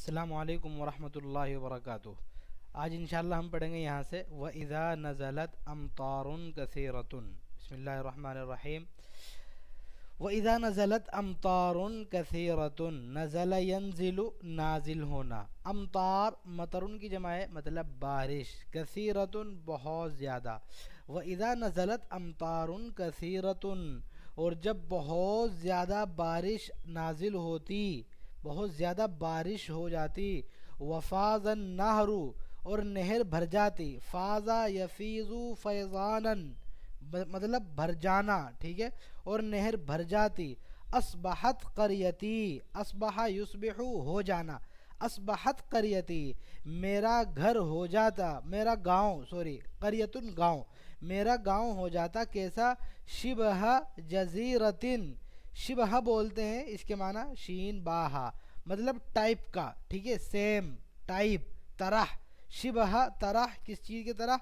السلام علیکم ورحمۃ اللہ وبرکاتہ۔ آج انشاءاللہ ہم پڑھیں گے یہاں سے و وَإِذَا نَزَلَتْ أَمْطَارٌ كَثِيرَةٌ۔ بسم اللہ الرحمن الرحیم۔ و وَإِذَا نَزَلَتْ أَمْطَارٌ كَثِيرَةٌ، نزل ينزل نازل ہونا امطار مطرن کی جمع ہے مطلب بارش کثیرتن بہت زیادہ۔ و وَإِذَا نَزَلَتْ أَمْطَارٌ كَثِيرَةٌ، اور جب بہت زیادہ بارش نازل ہوتی بہت زیادہ بارش ہو جاتی وفاظ النہر اور نہر بھر جاتی، فاضا یفیزو فیضانا مطلب بھر جانا، ٹھیک ہے، اور نہر بھر جاتی اسبحت قریتی اسبح یصبح ہو جانا اسبحت قریتی، میرا گھر ہو جاتا، میرا گاؤں، سوری قریتن گاؤں میرا گاؤں ہو جاتا کیسا؟ شبہ جزیرتن شبہ بولتے ہیں، اس کے معنی شین باہا مطلب ٹائپ کا، ٹھیک ہے؟ سیم، ٹائپ، طرح، شبہ، طرح، کس چیز کی طرح؟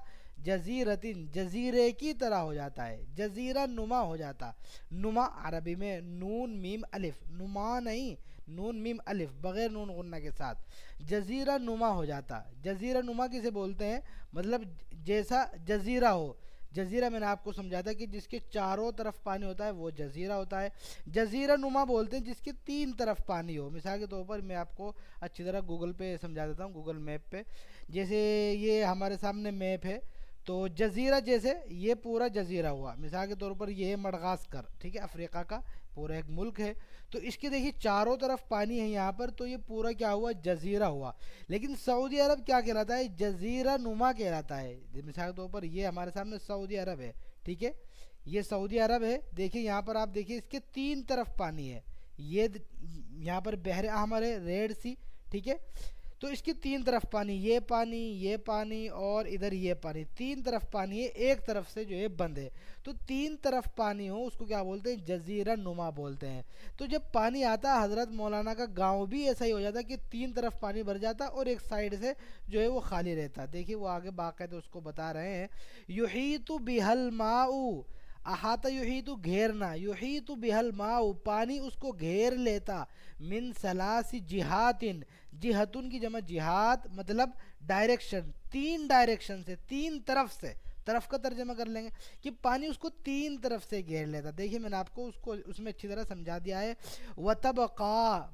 جزیرتن، جزیرے کی طرح ہو جاتا ہے، جزیرہ نما ہو جاتا، نما عربی میں نون میم الف، نما نہیں، نون میم الف، بغیر نون غنہ کے ساتھ، جزیرہ نما ہو جاتا، جزیرہ نما کسے بولتے ہیں؟ مطلب جیسا جزیرہ ہو جزیرہ میں نے آپ کو سمجھا تھا کہ جس کے چاروں طرف پانی ہوتا ہے، وہ جزیرہ ہوتا ہے۔ جزیرہ نما بولتے ہیں جس کے تین طرف پانی ہو۔ مثال کے طور پر میں آپ کو اچھی طرح گوگل پہ سمجھا دیتا ہوں، گوگل میپ پہ۔ جیسے یہ ہمارے سامنے میپ ہے، تو جزیرہ جیسے یہ پورا جزیرہ ہوا۔ مثال کے طور پر یہ مڈغاسکر ٹھیک ہے، افریقہ کا پورا ایک ملک ہے۔ تو اس کے دیکھیے چاروں طرف پانی ہے یہاں پر، تو یہ پورا کیا ہوا؟ جزیرہ ہوا۔ لیکن سعودی عرب کیا کہلاتا ہے؟ جزیرہ نما کہلاتا ہے۔ مثال کے طور پر یہ ہمارے سامنے سعودی عرب ہے، ٹھیک ہے؟ یہ سعودی عرب ہے۔ دیکھیے یہاں پر آپ دیکھیے، اس کے تین طرف پانی ہے۔ یہ یہاں پر بحر احمر ہے، ریڈ سی، ٹھیک ہے؟ تو اس کی تین طرف پانی، یہ پانی یہ پانی اور ادھر یہ پانی۔ تین طرف پانی ہے، ایک طرف سے جو ہے بند ہے۔ تو تین طرف پانی ہو، اس کو کیا بولتے ہیں؟ جزیرہ نما بولتے ہیں۔ تو جب پانی آتا، حضرت مولانا کا گاؤں بھی ایسا ہی ہو جاتا کہ تین طرف پانی بھر جاتا اور ایک سائڈ سے جو ہے وہ خالی رہتا۔ دیکھیے وہ آگے باقاعدہ اس کو بتا رہے ہیں۔ یحیط بحل ماؤ احاطہ یوہی تو گھیرنا یوہی تو بحل ماؤ پانی اس کو گھیر لیتا، من سلاسی جہاتن، جہتن کی جمع جہات مطلب ڈائریکشن تین ڈائریکشن سے، تین طرف سے، طرف کا ترجمہ کر لیں گے کہ پانی اس کو تین طرف سے گھیر لیتا۔ دیکھیے میں نے آپ کو اس کو، اس میں اچھی طرح سمجھا دیا ہے۔ وَتَبْقَا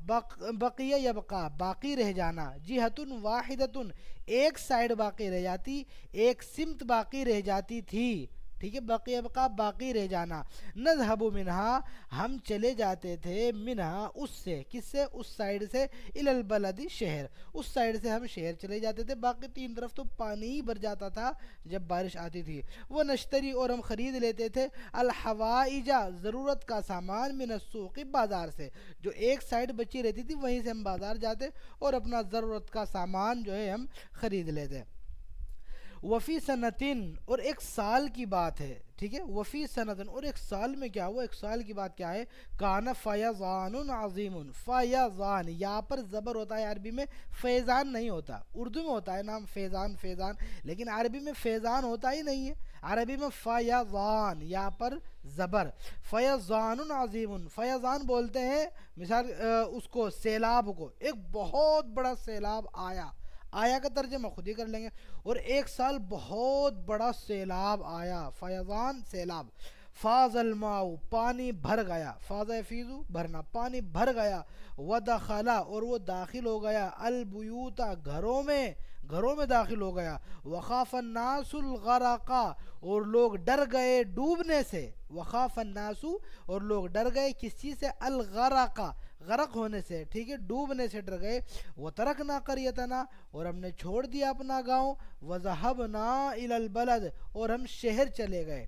بقیہ یبقا، باقی رہ جانا۔ جہتن واحدتن، ایک سائڈ باقی رہ جاتی، ایک سمت باقی رہ جاتی تھی۔ ٹھیک ہے، باقی ابقا باقی رہ جانا۔ نذہب منہا، ہم چلے جاتے تھے منہا اس سے۔ کس سے؟ اس سائڈ سے الالبلدی شہر۔ اس سائڈ سے ہم شہر چلے جاتے تھے۔ باقی تین طرف تو پانی ہی بھر جاتا تھا جب بارش آتی تھی۔ وہ نشتری اور ہم خرید لیتے تھے الحوائجہ ضرورت کا سامان من السوق بازار سے۔ جو ایک سائڈ بچی رہتی تھی، وہیں سے ہم بازار جاتے اور اپنا ضرورت کا سامان جو ہے ہم خرید لیتے۔ وفی صنعتن اور ایک سال کی بات ہے، ٹھیک ہے؟ وفی صنعتن اور ایک سال میں کیا ہوا؟ ایک سال کی بات کیا ہے؟ کانا فیضان عظیم فیضان، یہاں پر زبر ہوتا ہے عربی میں، فیضان نہیں ہوتا۔ اردو میں ہوتا ہے نام فیضان فیضان، لیکن عربی میں فیضان ہوتا ہی نہیں ہے۔ عربی میں فیضان، یہاں پر زبر۔ فیضان عظیم فیضان بولتے ہیں، مثال، اس کو، سیلاب کو۔ ایک بہت بڑا سیلاب آیا۔ آیا کا ترجمہ خود ہی کر لیں گے۔ اور ایک سال بہت بڑا سیلاب آیا، فیضان سیلاب۔ فاض الماؤ پانی بھر گیا۔ فاض فیضو، بھرنا۔ پانی بھر گیا۔ ودخلا اور وہ داخل ہو گیا۔ البیوتا گھروں میں۔ گھروں میں داخل ہو گیا۔ وخاف الناس الغرقا اور لوگ ڈر گئے ڈوبنے سے۔ وخاف الناس، اور لوگ ڈر گئے کس چیز سے؟ الغرقا غرق ہونے سے۔ ٹھیک ہے، ڈوبنے سے ڈر گئے۔ وہ ترک نہ کریتنا اور ہم نے چھوڑ دیا اپنا گاؤں۔ وضحب نا البلد، اور ہم شہر چلے گئے۔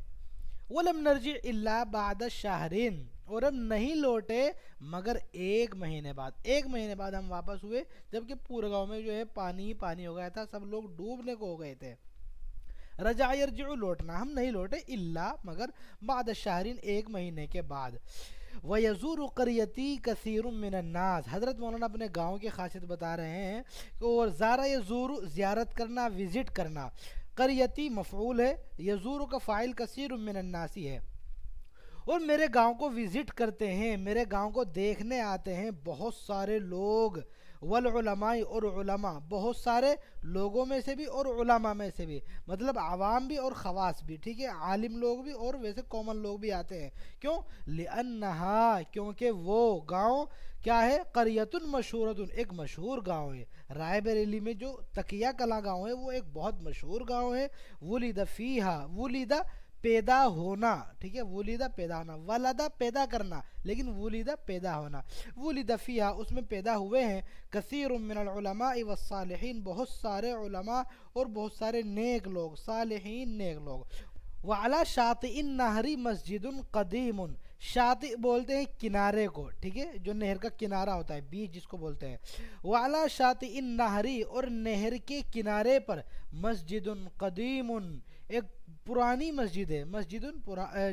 ولم نرجع الا بعد شہرین اور ہم نہیں لوٹے مگر ایک مہینے بعد، ایک مہینے بعد ہم واپس ہوئے جبکہ پورے گاؤں میں جو ہے پانی ہی پانی ہو گیا تھا، سب لوگ ڈوبنے کو ہو گئے تھے۔ رجع یرجع لوٹنا، ہم نہیں لوٹے الا مگر بعد شہرین ایک مہینے کے بعد۔ وَيَزُورُ قَرْيَتِي كَثِيرٌ مِّنَ النَّاسِ۔ حضرت مولانا اپنے گاؤں کی خاصیت بتا رہے ہیں کہ اور زارہ یزور زیارت کرنا، وزٹ کرنا۔ قریتی مفعول ہے یزور کا فائل کثیر من الناسی ہے۔ اور میرے گاؤں کو وزٹ کرتے ہیں، میرے گاؤں کو دیکھنے آتے ہیں۔ بہت سارے لوگ، والعلماء اور علماء، بہت سارے لوگوں میں سے بھی اور علماء میں سے بھی۔ مطلب عوام بھی اور خواص بھی، ٹھیک ہے؟ عالم لوگ بھی اور ویسے کامن لوگ بھی آتے ہیں۔ کیوں؟ لأنہا کیونکہ وہ گاؤں کیا ہے؟ قریت مشہورت ایک مشہور گاؤں ہے۔ رائے بریلی میں جو تقیہ کلا گاؤں ہے وہ ایک بہت مشہور گاؤں ہے ولید فیہا ولید پیدا ہونا، ٹھیک ہے، ولیدہ پیدا ہونا، ولدہ پیدا کرنا، لیکن ولیدہ پیدا ہونا۔ ولیدہ فیہا، اس میں پیدا ہوئے ہیں کثیر من العلماء والصالحین، بہت سارے علماء اور بہت سارے نیک لوگ، صالحین نیک لوگ۔ وعلا شاطئ النہری مسجد قدیم۔ شاطئ بولتے ہیں کنارے کو، ٹھیک ہے؟ جو نہر کا کنارہ ہوتا ہے، بیچ جس کو بولتے ہیں۔ وعلا شاطئ النہری اور نہر کے کنارے پر مسجد قدیم، ایک پرانی مسجد ہے۔ مسجد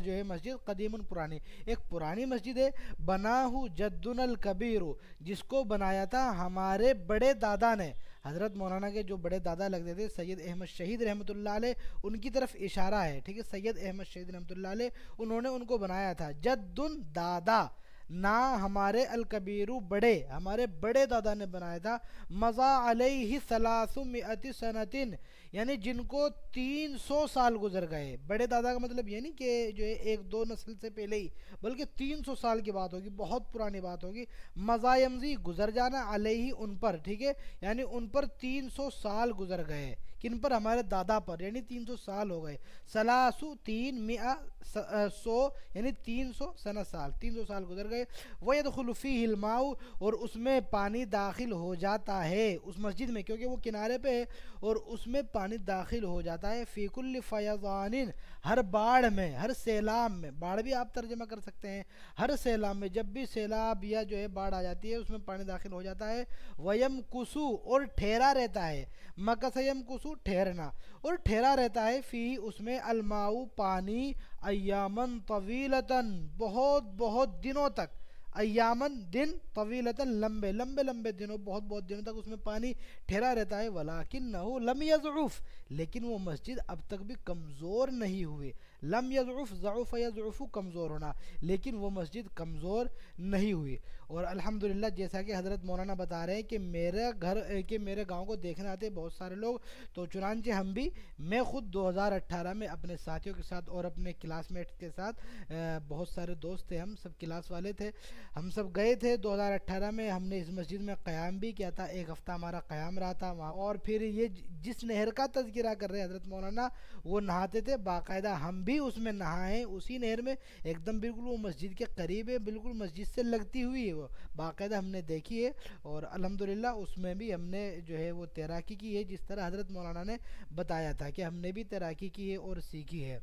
جو ہے مسجد قدیم پرانی، ایک پرانی مسجد ہے۔ بنا ہو جدن الکبیر، جس کو بنایا تھا ہمارے بڑے دادا نے۔ حضرت مولانا کے جو بڑے دادا لگتے تھے، سید احمد شہید رحمۃ اللہ علیہ، ان کی طرف اشارہ ہے، ٹھیک ہے؟ سید احمد شہید رحمۃ اللہ علیہ، انہوں نے ان کو بنایا تھا۔ جدن دادا نہ ہمارے الکبیرو بڑے، ہمارے بڑے دادا نے بنایا تھا۔ مزا علیہ سلاسمعت سنتن یعنی جن کو تین سو سال گزر گئے۔ بڑے دادا کا مطلب یہ نہیں کہ جو ہے ایک دو نسل سے پہلے ہی، بلکہ تین سو سال کی بات ہوگی، بہت پرانی بات ہوگی۔ مزایمزی گزر جانا علیہ ان پر، ٹھیک ہے؟ یعنی ان پر تین سو سال گزر گئے۔ کن پر ہمارے دادا پر یعنی تین سو سال ہو گئے۔ سلاسو تین مئہ سو یعنی تین سو سنہ سال، تین سو سال گزر گئے۔ وَيَدْخُلُ فِيهِ الْمَاءُ، اور اس میں پانی داخل ہو جاتا ہے۔ اس مسجد میں، کیونکہ وہ کنارے پہ ہے، اور اس میں پانی داخل ہو جاتا ہے۔ فی کل ہر باڑ میں، ہر سیلاب میں، باڑ بھی آپ ترجمہ کر سکتے ہیں۔ ہر سیلاب میں، جب بھی سیلاب یا جو ہے باڑ آ جاتی ہے، اس میں پانی داخل ہو جاتا ہے۔ ویم کسو اور ٹھہرا رہتا ہے۔ مکسیم کسو ٹھہرنا۔ اور ٹھہرا رہتا ہے فی، اس میں الماؤ، پانی ایامن طویلتاً، بہت بہت دنوں تک۔ ایامن دن طویلتاً لمبے لمبے لمبے دنوں، بہت بہت دنوں تک اس میں پانی ٹھہرا رہتا ہے۔ ولیکنہو لم یضعف لیکن وہ مسجد اب تک بھی کمزور نہیں ہوئے لم یضعف ضعف یضعف کمزور ہونا۔ لیکن وہ مسجد کمزور نہیں ہوئی۔ اور الحمدللہ جیسا کہ حضرت مولانا بتا رہے ہیں کہ میرے گھر، کہ میرے گاؤں کو دیکھنے آتے بہت سارے لوگ۔ تو چنانچہ ہم بھی، میں خود دو ہزار اٹھارہ میں اپنے ساتھیوں کے ساتھ اور اپنے کلاس میٹ کے ساتھ بہت سارے دوست تھے ہم، سب کلاس والے تھے۔ ہم سب گئے تھے دو ہزار اٹھارہ میں، ہم نے اس مسجد میں قیام بھی کیا تھا، ایک ہفتہ ہمارا قیام رہا تھا وہاں۔ اور پھر یہ جس نہر کا تذکرہ کر رہے حضرت مولانا، وہ نہاتے تھے باقاعدہ۔ ہم بھی اس میں نہائے اسی نہر میں ایک دم بالکل وہ مسجد کے قریب ہے، بالکل مسجد سے لگتی ہوئی ہے وہ۔ باقاعدہ ہم نے دیکھی ہے اور الحمدللہ اس میں بھی ہم نے جو ہے وہ تیراکی کی ہے، جس طرح حضرت مولانا نے بتایا تھا کہ ہم نے بھی تیراکی کی ہے اور سیکھی ہے۔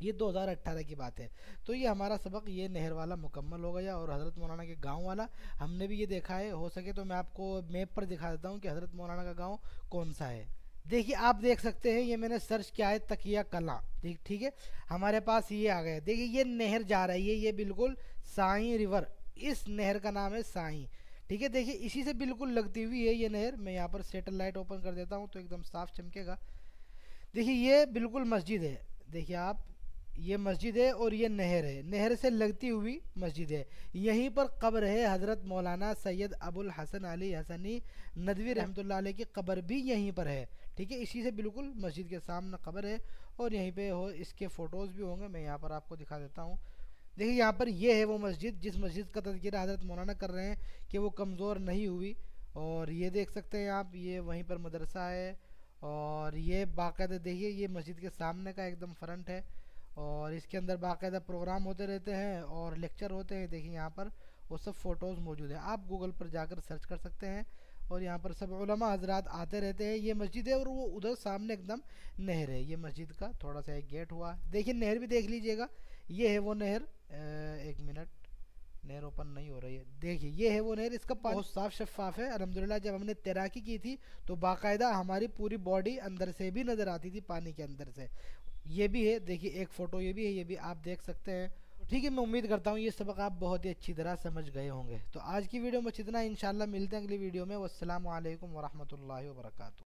یہ دو ہزار اٹھارہ کی بات ہے۔ تو یہ ہمارا سبق یہ نہر والا مکمل ہو گیا اور حضرت مولانا کے گاؤں والا۔ ہم نے بھی یہ دیکھا ہے، ہو سکے تو میں آپ کو میپ پر دکھا دیتا ہوں کہ حضرت مولانا کا گاؤں کون سا ہے۔ دیکھیے، آپ دیکھ سکتے ہیں، یہ میں نے سرچ کیا ہے تقیہ کلا ٹھیک ہے؟ ہمارے پاس یہ آ گیا دیکھیے، یہ نہر جا رہی ہے، یہ بالکل سائیں ریور اس نہر کا نام ہے سائیں۔ ٹھیک ہے؟ دیکھیے، اسی سے بالکل لگتی ہوئی ہے یہ نہر۔ میں یہاں پر سیٹلائٹ اوپن کر دیتا ہوں تو ایک دم صاف چمکے گا۔ دیکھیے، یہ بالکل مسجد ہے۔ دیکھیے آپ یہ مسجد ہے اور یہ نہر ہے۔ نہر سے لگتی ہوئی مسجد ہے۔ یہیں پر قبر ہے۔ حضرت مولانا سید ابو الحسن علی حسنی ندوی رحمۃ اللہ علیہ کی قبر بھی یہیں پر ہے۔ ٹھیک ہے؟ اسی سے بالکل مسجد کے سامنے قبر ہے اور یہیں پہ ہو، اس کے فوٹوز بھی ہوں گے۔ میں یہاں پر آپ کو دکھا دیتا ہوں۔ دیکھیے، یہاں پر یہ ہے وہ مسجد، جس مسجد کا تذکرہ حضرت مولانا کر رہے ہیں کہ وہ کمزور نہیں ہوئی۔ اور یہ دیکھ سکتے ہیں آپ، یہ وہیں پر مدرسہ ہے۔ اور یہ باقاعدہ دیکھیے، یہ مسجد کے سامنے کا ایک دم فرنٹ ہے۔ اور اس کے اندر باقاعدہ پروگرام ہوتے رہتے ہیں اور لیکچر ہوتے ہیں۔ دیکھیں یہاں پر وہ سب فوٹوز موجود ہیں۔ آپ گوگل پر جا کر سرچ کر سکتے ہیں اور یہاں پر سب علماء حضرات آتے رہتے ہیں۔ یہ مسجد ہے اور وہ ادھر سامنے ایک دم نہر ہے۔ یہ مسجد کا تھوڑا سا ایک گیٹ ہوا۔ دیکھیے نہر بھی دیکھ لیجیے گا۔ یہ ہے وہ نہر۔ ایک منٹ۔ نہر اوپن نہیں ہو رہی ہے۔ دیکھیے، یہ ہے وہ نہر۔ اس کا بہت صاف شفاف ہے۔ الحمدللہ، جب ہم نے تیراکی کی تھی تو باقاعدہ ہماری پوری باڈی اندر سے بھی نظر آتی تھی پانی کے اندر سے۔ یہ بھی ہے۔ دیکھیے، ایک فوٹو یہ بھی ہے، یہ بھی آپ دیکھ سکتے ہیں۔ ٹھیک ہے، میں امید کرتا ہوں یہ سبق آپ بہت ہی اچھی طرح سمجھ گئے ہوں گے۔ تو آج کی ویڈیو میں اتنا انشاءاللہ ملتے ہیں اگلی ویڈیو میں۔ والسلام علیکم ورحمۃ اللہ وبرکاتہ۔